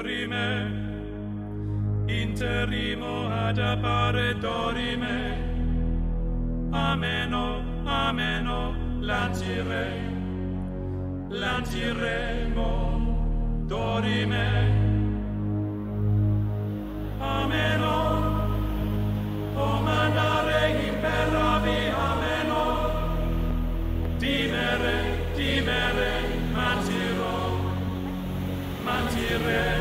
dorime, interimo ad appare dorime, ameno, ameno, lancire, lanciremo, dorime, ameno, o mandare imperavi, ameno, timere, timere, mantirò, mantiremo,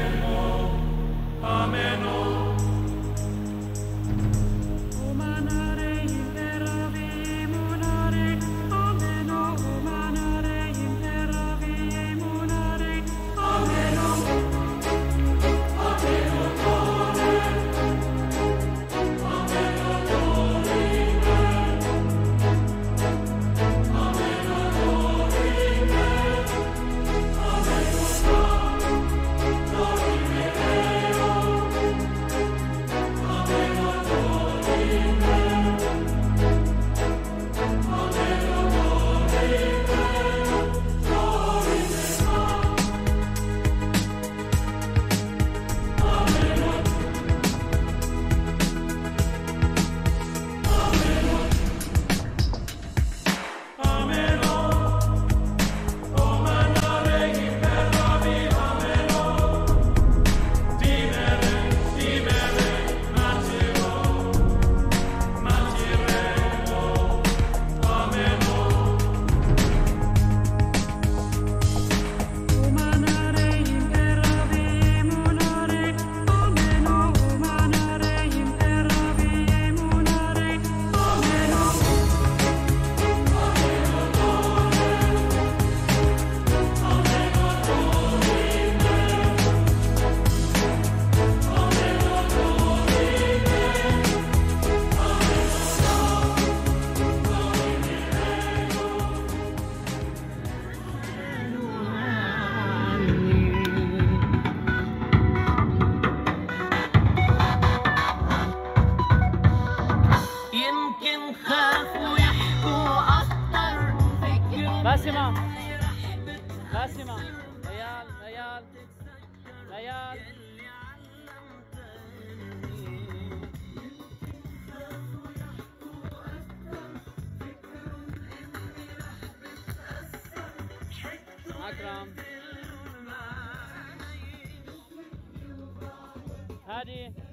باسمة باسمة ليال ليال ليال أكرم. هادي.